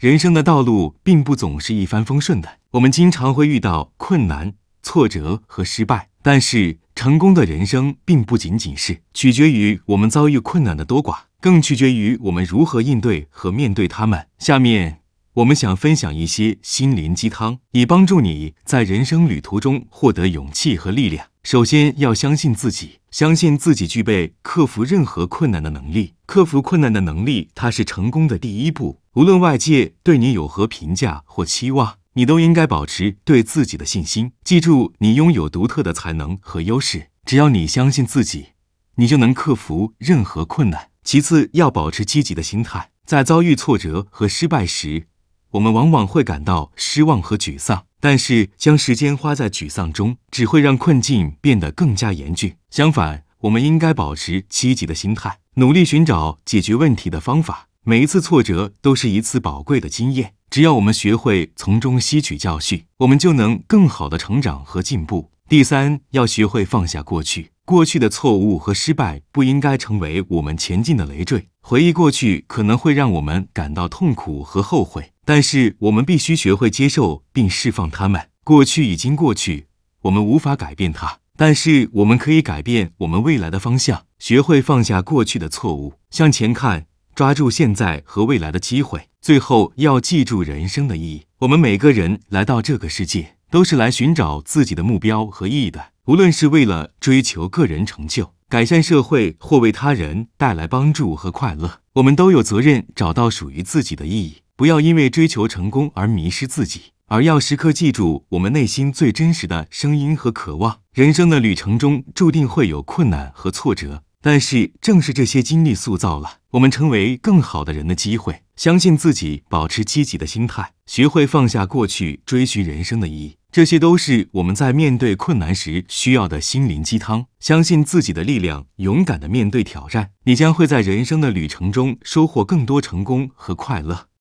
人生的道路并不总是一帆风顺的，我们经常会遇到困难、挫折和失败。但是，成功的人生并不仅仅是取决于我们遭遇困难的多寡，更取决于我们如何应对和面对他们。下面。我们想分享一些心灵鸡汤，以帮助你在人生旅途中获得勇气和力量。首先要相信自己，相信自己具备克服任何困难的能力。克服困难的能力，它是成功的第一步。无论外界对你有何评价或期望，你都应该保持对自己的信心。记住，你拥有独特的才能和优势。只要你相信自己，你就能克服任何困难。其次，要保持积极的心态，在遭遇挫折和失败时。我们往往会感到失望和沮丧，但是将时间花在沮丧中，只会让困境变得更加严峻。相反，我们应该保持积极的心态，努力寻找解决问题的方法。每一次挫折都是一次宝贵的经验，只要我们学会从中吸取教训，我们就能更好的成长和进步。第三，要学会放下过去。过去的错误和失败不应该成为我们前进的累赘。回忆过去可能会让我们感到痛苦和后悔，但是我们必须学会接受并释放它们。过去已经过去，我们无法改变它，但是我们可以改变我们未来的方向。学会放下过去的错误，向前看，抓住现在和未来的机会。最后要记住人生的意义。我们每个人来到这个世界，都是来寻找自己的目标和意义的。无论是为了追求个人成就、改善社会，或为他人带来帮助和快乐，我们都有责任找到属于自己的意义。不要因为追求成功而迷失自己，而要时刻记住我们内心最真实的声音和渴望。人生的旅程中注定会有困难和挫折，但是正是这些经历塑造了我们成为更好的人的机会。相信自己，保持积极的心态，学会放下过去，追寻人生的意义。这些都是我们在面对困难时需要的心灵鸡汤。相信自己的力量，勇敢的面对挑战，你将会在人生的旅程中收获更多成功和快乐。